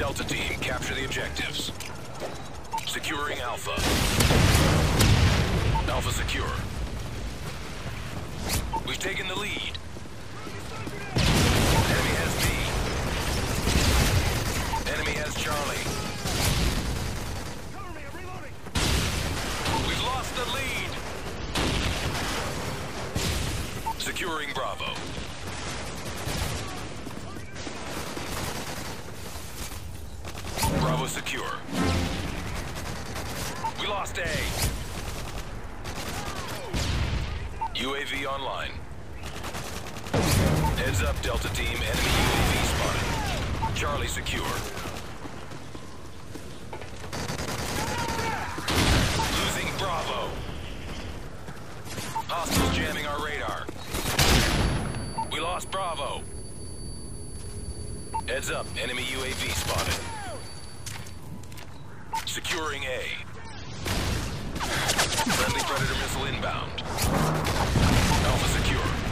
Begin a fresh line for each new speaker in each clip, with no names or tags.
Delta Team. Capture the objectives. Securing Alpha. Alpha secure. We've taken the lead. Enemy has B. Enemy has Charlie. We've lost the lead. Securing Bravo. Bravo secure. We lost A. UAV online. Heads up, Delta Team. Enemy UAV spotted. Charlie secure. Losing Bravo. Hostiles jamming our radar. We lost Bravo. Heads up, enemy UAV spotted. Securing A. Friendly Predator missile inbound. Alpha secure.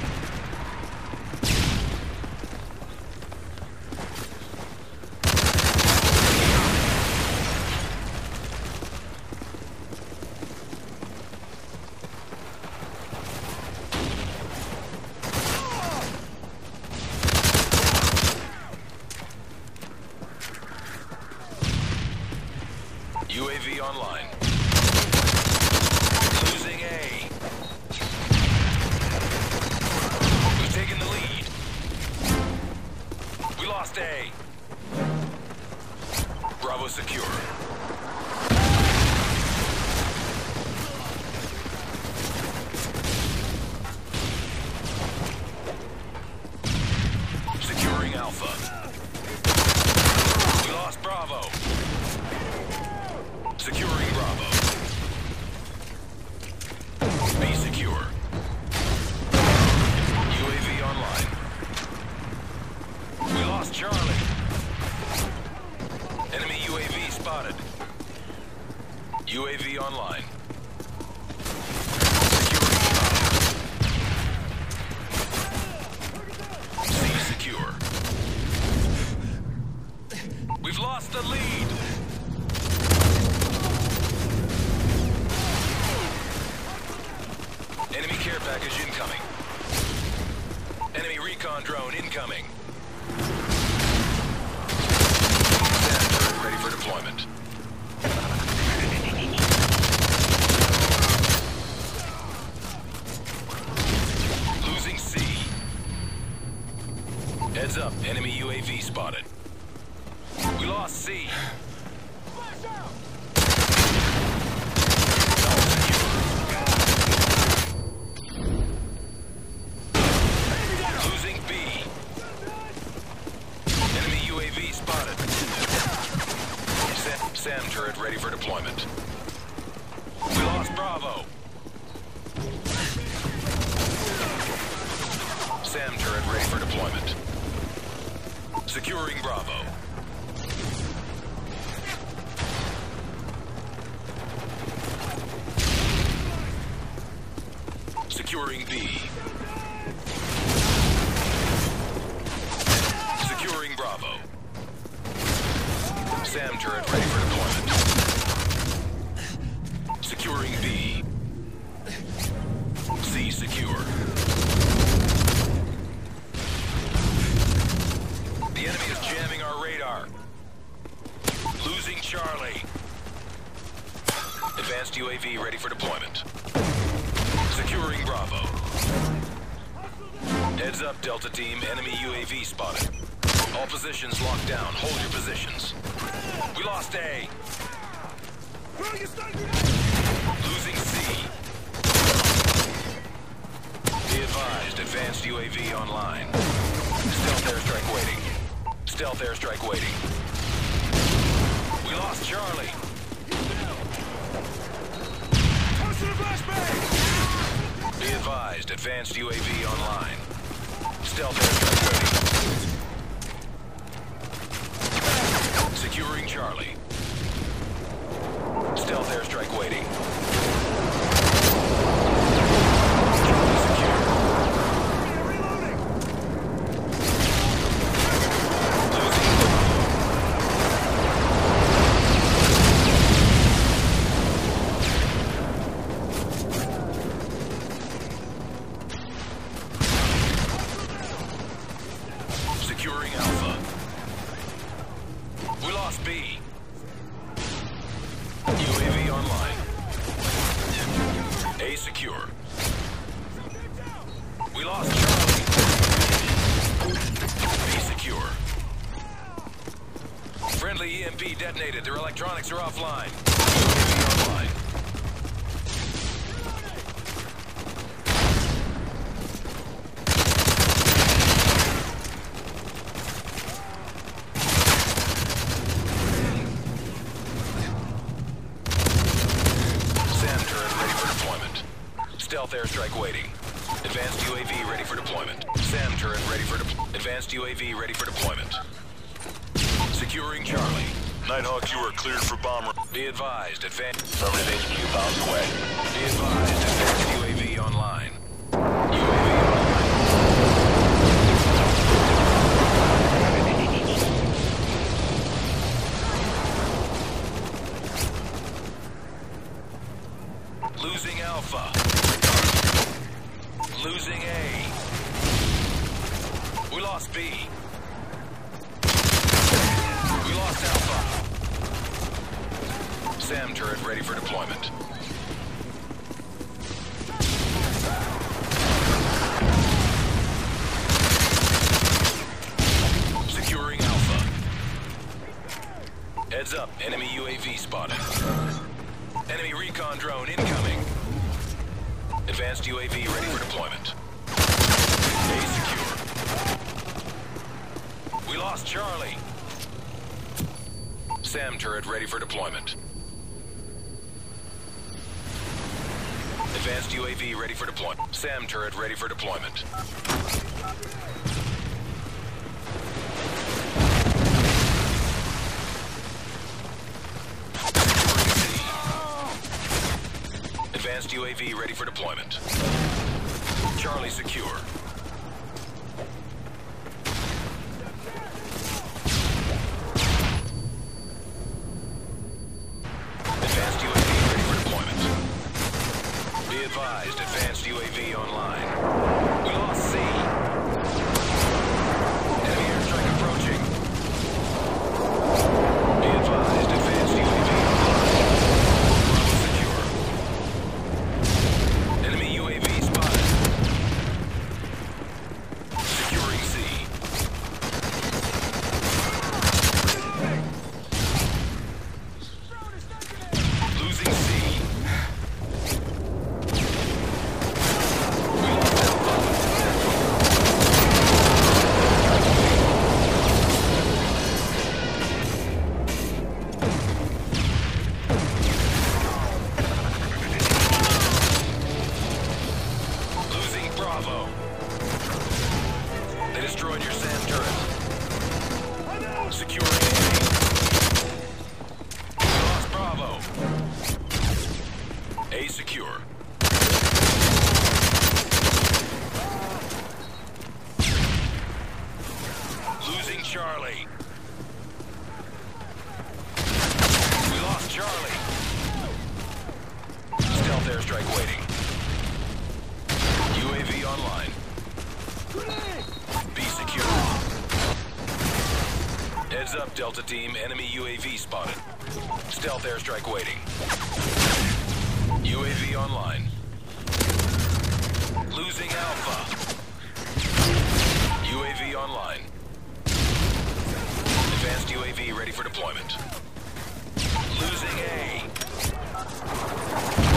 Lost Charlie. Enemy UAV spotted. UAV online. We've lost the lead. Enemy care package incoming. Enemy recon drone incoming. Heads up, enemy UAV spotted. We lost C. Losing B. Enemy UAV spotted. SAM turret ready for deployment. We lost Bravo. Securing Bravo. Securing B. Securing Bravo. SAM turret ready for deployment. Securing B. C secure. Losing Charlie. Advanced UAV ready for deployment. Securing Bravo. Heads up, Delta Team. Enemy UAV spotted. All positions locked down. Hold your positions. We lost A. Losing C. Be advised, advanced UAV online. Stealth airstrike waiting. Stealth airstrike waiting. We lost Charlie.
Toss to the flashbang!
Be advised, advanced UAV online. Stealth airstrike Securing Alpha. We lost B. UAV online. A secure. We lost Charlie. B secure. Friendly EMP detonated. Their electronics are offline. UAV online. SAM turret ready for deployment. Stealth airstrike waiting. Advanced UAV ready for deployment. SAM turret ready for de- Advanced UAV ready for deployment. Securing Charlie.
Nighthawk, you are cleared for bomber.
Be advised, advanced. Affirmative HQ bounds away. Be advised, advanced UAV online. UAV online. Losing Alpha. Losing A. We lost B. We lost Alpha. SAM turret ready for deployment. Securing Alpha. Heads up, enemy UAV spotted. Enemy recon drone incoming. Advanced UAV ready for deployment. A secure. We lost Charlie. SAM turret ready for deployment. Advanced UAV ready for deployment. SAM turret ready for deployment. Advanced UAV ready for deployment. Charlie secure. Destroyed your SAM turret. Securing A. Lost Bravo. A secure. Losing Charlie. We lost Charlie. Stealth airstrike waiting. Delta Team. Enemy UAV spotted. Stealth airstrike waiting. UAV online. Losing Alpha. UAV online. Advanced UAV ready for deployment. Losing A.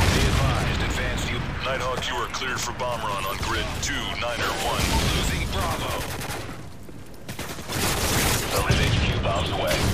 Be advised, advanced U.
Nighthawk, you are cleared for bomb run on grid 2, Niner 1.
Losing Bravo miles away.